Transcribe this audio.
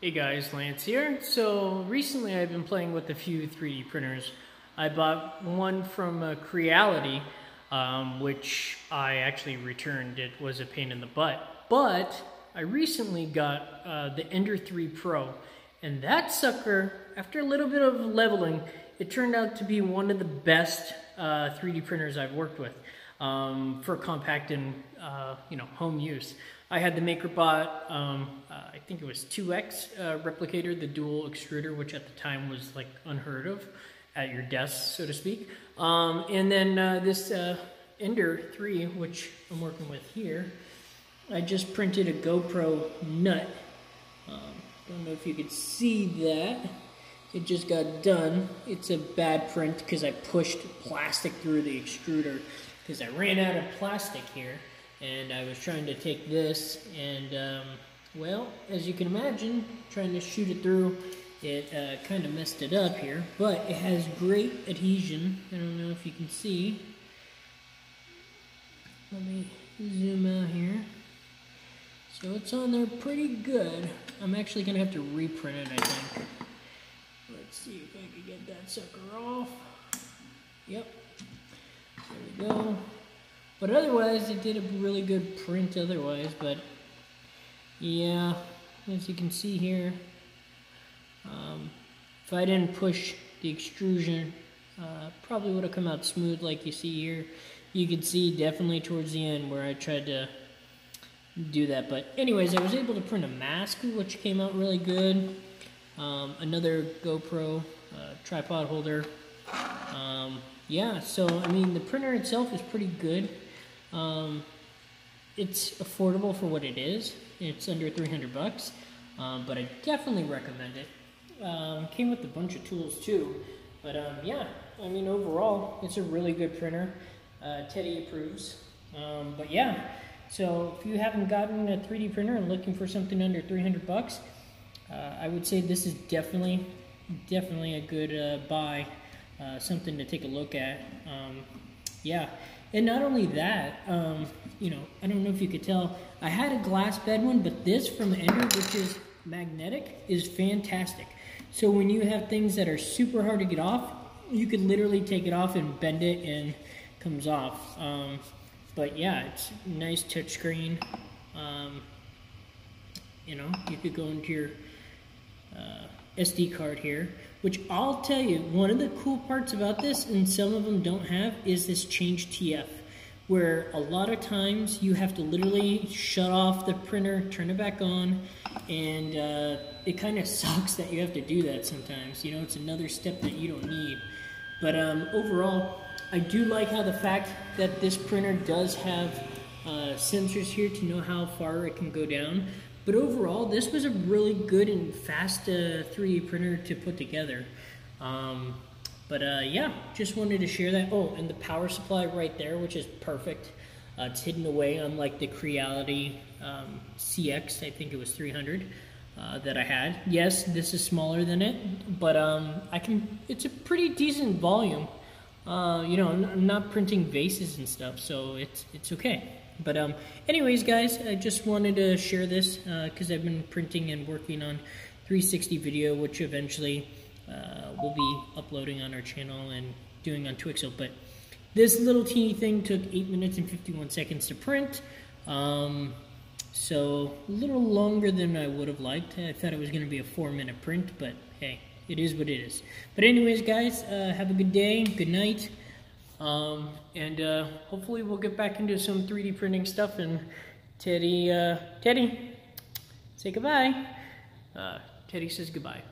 Hey guys, Lance here. So recently I've been playing with a few 3D printers. I bought one from uh, Creality, um, which I actually returned. It was a pain in the butt. But I recently got uh, the Ender 3 Pro, and that sucker, after a little bit of leveling, it turned out to be one of the best uh, 3D printers I've worked with um, for compact and uh, you know home use. I had the MakerBot, um, uh, I think it was 2X uh, replicator, the dual extruder, which at the time was like unheard of at your desk, so to speak. Um, and then uh, this uh, Ender 3, which I'm working with here, I just printed a GoPro nut. Don't know if you could see that. It just got done. It's a bad print because I pushed plastic through the extruder because I ran out of plastic here and I was trying to take this and um, well as you can imagine trying to shoot it through it uh, kind of messed it up here but it has great adhesion I don't know if you can see let me zoom out here so it's on there pretty good. I'm actually gonna have to reprint it I think. Let's see if I can get that sucker off. Yep. There we go. But otherwise, it did a really good print otherwise, but yeah, as you can see here, um, if I didn't push the extrusion, uh, probably would have come out smooth like you see here. You can see definitely towards the end where I tried to do that. But anyways, I was able to print a mask, which came out really good. Um, another GoPro uh, tripod holder. Um, yeah, so I mean, the printer itself is pretty good. Um, it's affordable for what it is. It's under 300 bucks, um, but I definitely recommend it. Um, came with a bunch of tools too, but um, yeah, I mean overall, it's a really good printer. Uh, Teddy approves. Um, but yeah, so if you haven't gotten a 3D printer and looking for something under 300 bucks, uh, I would say this is definitely, definitely a good uh, buy. Uh, something to take a look at. Um, yeah, and not only that, um, you know, I don't know if you could tell, I had a glass bed one, but this from Ender, which is magnetic, is fantastic. So when you have things that are super hard to get off, you could literally take it off and bend it and comes off. Um, but yeah, it's nice touchscreen. Um, you know, you could go into your uh, SD card here, which I'll tell you, one of the cool parts about this, and some of them don't have, is this change TF, where a lot of times you have to literally shut off the printer, turn it back on, and uh, it kind of sucks that you have to do that sometimes. You know, it's another step that you don't need. But um, overall, I do like how the fact that this printer does have uh, sensors here to know how far it can go down. But overall, this was a really good and fast uh, 3D printer to put together. Um, but uh, yeah, just wanted to share that. Oh, and the power supply right there, which is perfect. Uh, it's hidden away unlike the Creality um, CX, I think it was 300 uh, that I had. Yes, this is smaller than it, but um, I can. It's a pretty decent volume. Uh, you know, I'm not printing vases and stuff, so it's it's okay. But um, anyways, guys, I just wanted to share this because uh, I've been printing and working on 360 video, which eventually uh, we'll be uploading on our channel and doing on Twixel. But this little teeny thing took 8 minutes and 51 seconds to print. Um, so a little longer than I would have liked. I thought it was going to be a 4-minute print, but hey, it is what it is. But anyways, guys, uh, have a good day, good night. Um, and uh, hopefully we'll get back into some 3D printing stuff. And Teddy, uh, Teddy, say goodbye. Uh, Teddy says goodbye.